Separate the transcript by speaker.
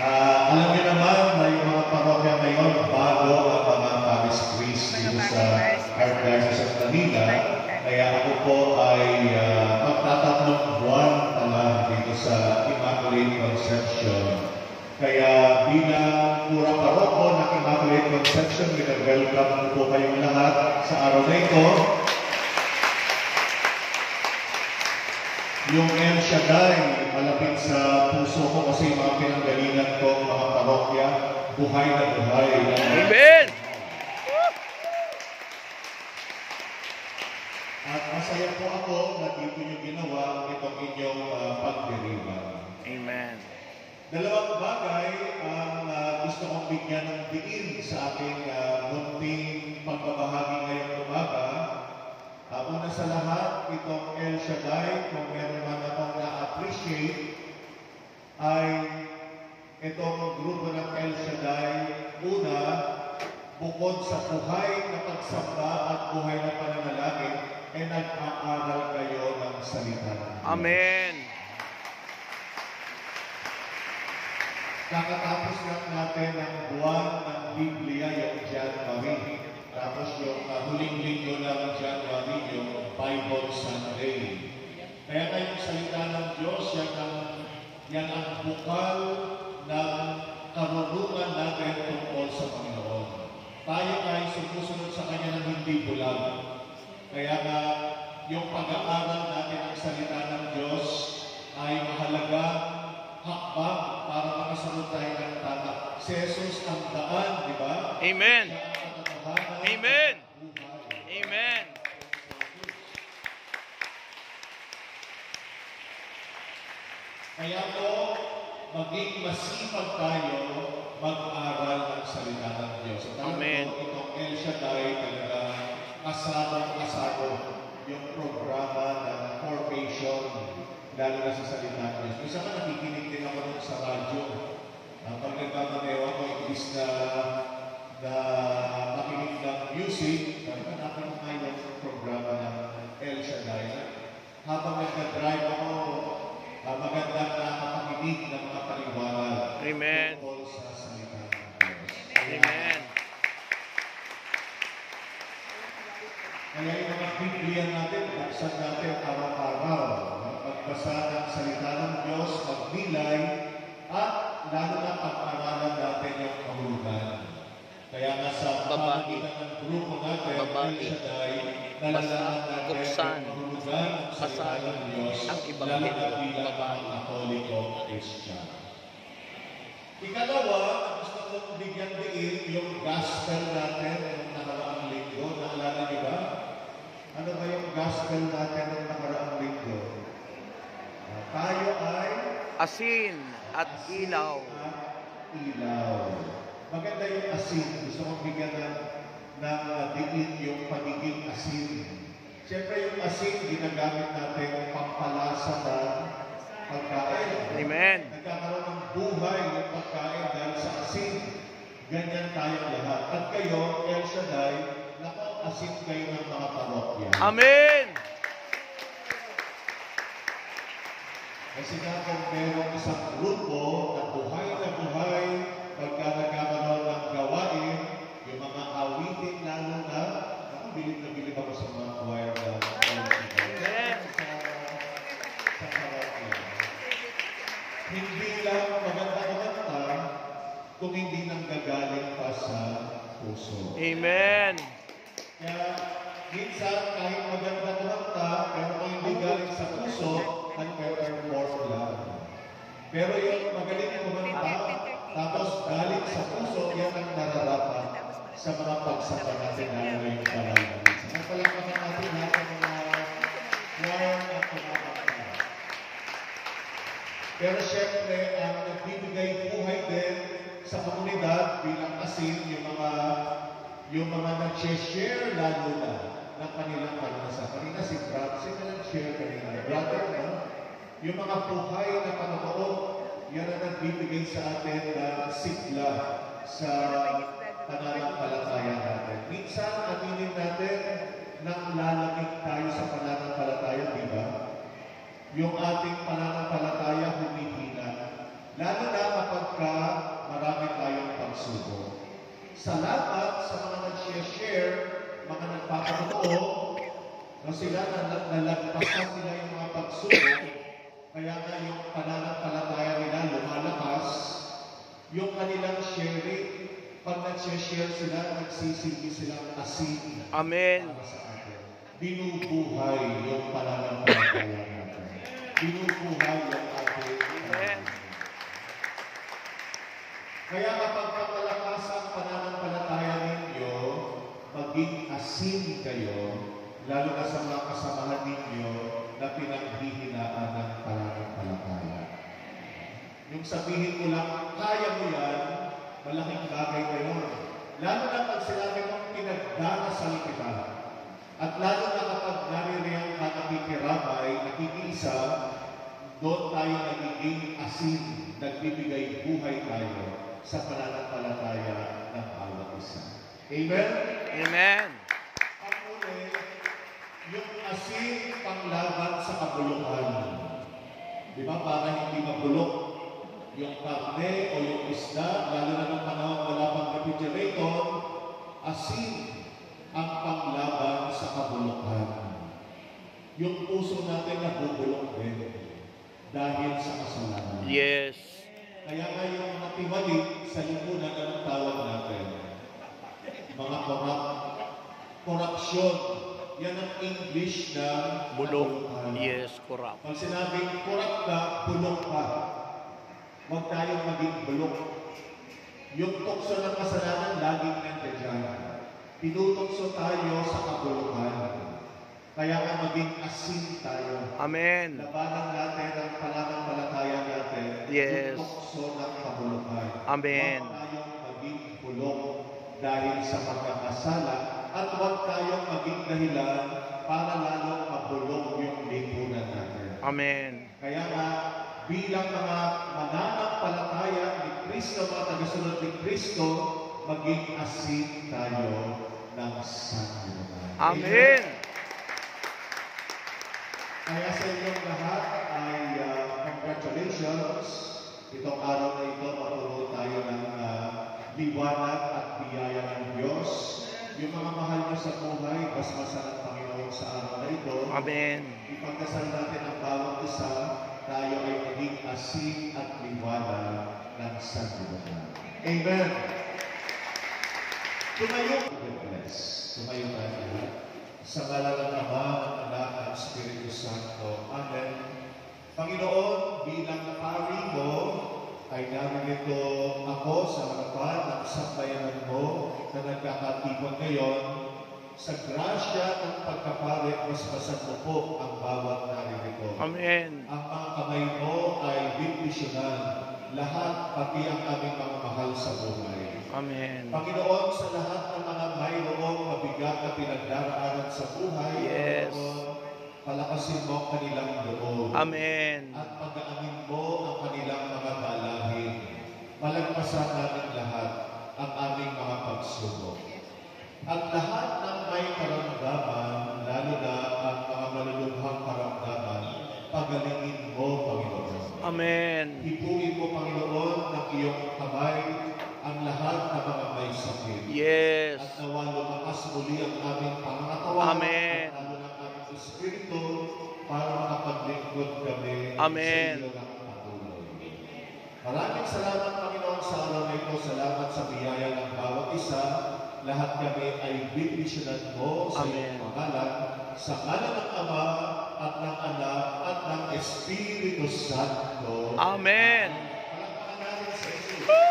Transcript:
Speaker 1: Ah, alam niyo naman na yung mga parokya ngayon bago ang mga Paris Quiz dito sa Archdiocese of Manila. Kaya ako po ay uh, magtatatlong buwan pa lang dito sa Immaculate Conception. Kaya bilang pura paroko ng Immaculate Conception, welcome po kayong lahat sa araw na ito. Yung El Shaddai, malapit sa puso ko kasi yung mga pinanggalingan ko, mga parokya, buhay na buhay.
Speaker 2: Amen!
Speaker 1: At masaya po ako na dito yung ginawa itong inyong uh, pagdiriwang.
Speaker 2: Amen.
Speaker 1: Dalawang bagay ang uh, gusto kong bigyan ng diin sa aking uh, munting pagbabahagi ngayong umaga. Uh, una sa lahat, itong El Shaddai, kung meron man akong na-appreciate, ay itong grupo ng El Shaddai, una, bukod sa buhay na pagsamba at buhay na pananalangin, ay nag-aaral kayo ng salita ng Diyos.
Speaker 2: Amen.
Speaker 1: Kakatapos lang natin ang buwan ng Biblia, yung January. Tapos yung uh, huling linggo ng January, yung Bible Sunday. Kaya ngayong salita ng Diyos, yan ang, yan ang bukal ng karunungan natin tungkol sa Panginoon. Tayo ay sumusunod sa Kanya ng hindi bulag. Kaya nga, yung pag-aaral natin ng salita ng Diyos ay mahalaga hakbang para makasunod tayo ng tama. Si Jesus ang daan, di ba?
Speaker 2: Amen.
Speaker 1: Ang
Speaker 2: Amen.
Speaker 1: buhay.
Speaker 2: Amen.
Speaker 1: Kaya po, maging masipag tayo mag-aral ng salita ng Diyos. At
Speaker 2: Amen.
Speaker 1: ko, itong El Shaddai talaga kasama-kasama yung programa ng formation lalo na sa salita ng Diyos. Isa ka nakikinig din ako sa radyo. Ang pag nagmamanewa ko, imbis na na makinig ng music, Biblia natin, buksan natin araw-araw. Pagbasa ng salita ng Diyos, magnilay, at lalo na pag-aralan natin yung kahulugan. Kaya nga sa
Speaker 2: Babae.
Speaker 1: pamamagitan ng grupo natin,
Speaker 2: Babae.
Speaker 1: Nalalaman natin
Speaker 2: Buksan.
Speaker 1: kahulugan ng salita ng Diyos,
Speaker 2: Ang
Speaker 1: lalo na bilang mga Katoliko Christian. Ikalawa, gusto kong bigyan diin yung gospel natin ng nakaraang linggo. Naalala niyo ba? Ano ba yung gospel natin ng nakaraang linggo? Ah, tayo ay
Speaker 2: Asin at ilaw.
Speaker 1: at ilaw. Maganda yung asin. Gusto kong bigyan ng, ng uh, diin yung pagiging asin. Siyempre yung asin, ginagamit natin pampalasa ng pagkain.
Speaker 2: Amen.
Speaker 1: Nagkakaroon ng buhay yung pagkain dahil sa asin. Ganyan tayong lahat. At kayo, El Shaddai, asin kayo ng mga parokya.
Speaker 2: Amen.
Speaker 1: Kasi nga kung merong isang grupo na buhay na buhay, pagka nagkakaroon ng gawain, Kaya minsan kahit maganda kumanta, pero kung hindi galing sa puso, nag-perform lang. Pero yung magaling kumanta, tapos galing sa puso, yan ang nararapat sa mga pagsapa natin na yung pangalan. Nagpalakpakan natin lahat ng mga choir at kumakanta. Pero syempre, ang nagbibigay buhay din sa komunidad bilang asin, yung mga yung mga nag-share lalo na ng kanilang karanasan. Kanina si Brad, sino nag-share kanina? Brother, no? Yung mga buhay na panahon, yan ang nagbibigay sa atin ng sigla sa pananampalataya natin. Minsan, aminin natin, nanglalamig tayo sa pananampalataya, di ba? Yung ating pananampalataya humihina. Lalo na kapag ka marami tayong pagsubok. Salamat nagpapatotoo, na sila na nalagpasan nila yung mga pagsubok, kaya nga yung pananampalataya nila lumalakas, yung kanilang sharing, pag nag-share sila, nagsisilbi silang asin
Speaker 2: Amen.
Speaker 1: para sa atin. Binubuhay yung pananampalataya natin. Binubuhay yung ating
Speaker 2: Amen.
Speaker 1: Kaya kapag kamalakas ang pananampalataya asin kayo, lalo na sa mga kasamahan ninyo na pinaghihinaan ng pananampalataya. Yung sabihin ko lang, kaya mo yan, malaking bagay na yun. Lalo na pag sinabi mong pinagdarasal kita. At lalo na kapag naririyang ka nakikiramay, nakikiisa, doon tayo nagiging asin, nagbibigay buhay tayo sa pananampalataya ng bawat isa. Amen?
Speaker 2: Amen.
Speaker 1: Ang uli, yung asin panglaban sa kabulukan. Di ba? Para hindi mabulok yung karne o yung isda, lalo na ng panahon wala pang refrigerator, asin ang panglaban sa kabulukan. Yung puso natin nabubulok din dahil sa kasalanan.
Speaker 2: Yes.
Speaker 1: Kaya nga yung mga tiwalik sa lipunan, anong tawag natin? Mga korap, korupsyon. Yan ang English na
Speaker 2: Bulok. Yes, corrupt.
Speaker 1: Pag sinabing kurap ka, bulok ka. Huwag tayong maging bulok. Yung tukso ng kasalanan, laging nandiyan dyan. Tinutokso tayo sa kabulukan. Kaya nga maging asin tayo.
Speaker 2: Amen.
Speaker 1: Labanan natin ang pananampalataya natin.
Speaker 2: Yes.
Speaker 1: Yung tukso ng kabulukan.
Speaker 2: Amen.
Speaker 1: Huwag tayong maging bulok dahil sa pagkakasala at huwag tayong maging dahilan para lalong mabulok yung lipunan natin.
Speaker 2: Amen.
Speaker 1: Kaya nga, bilang mga mananampalataya ni Kristo, mga tagasunod ni Kristo, maging asin tayo ng sanlibutan.
Speaker 2: Amen.
Speaker 1: Kaya sa inyong lahat ay uh, congratulations. Itong araw na ito, matuto tayo ng liwanag at biyaya ng Diyos. Yung mga mahal niyo sa buhay, basbasan ng Panginoon sa araw na ito.
Speaker 2: Amen.
Speaker 1: Ipagdasal natin ang bawat isa, tayo ay maging asin at liwanag ng sanlibutan. Amen. Tumayo. Tumayo tayo lahat. Sa ngalan ng Ama, ng Anak, at Espiritu Santo. Amen. Panginoon, bilang pari mo, ay naririto ako sa harapan ng sambayanan mo na nagkakatipon ngayon sa grasya ng pagkapari, masmasan mo po ang bawat naririto.
Speaker 2: Amen.
Speaker 1: Ang mga kamay mo ay bibisyonan lahat, pati ang aming mga mahal sa buhay.
Speaker 2: Amen.
Speaker 1: Panginoon, sa lahat ng mga mayroong mabigat na pinagdaraanan sa buhay,
Speaker 2: Yes.
Speaker 1: Panginoon, palakasin mo ang kanilang loob.
Speaker 2: Amen.
Speaker 1: At pagaamin mo ang kanilang. Malagpasan namin lahat ang aming mga pagsubok. At lahat ng may karamdaman, lalo na ang mga maluluhang karamdaman, pagalingin mo, Panginoon.
Speaker 2: Amen.
Speaker 1: Ipuin mo, Panginoon, ng iyong kamay ang lahat ng mga may sakit.
Speaker 2: Yes.
Speaker 1: At nawa lumakas muli ang aming pangangatawan
Speaker 2: Amen.
Speaker 1: at lalo ng aming Espiritu para makapaglingkod kami
Speaker 2: Amen.
Speaker 1: sa iyo ng patuloy. Maraming salamat, Panginoon, salamat sa biyaya ng bawat isa. Lahat kami ay bibisyonan mo sa
Speaker 2: Amen.
Speaker 1: iyong pangalan, sa ngalan ng Ama at ng Anak at ng Espiritu Santo.
Speaker 2: Amen. Palakpakan natin sa iyo.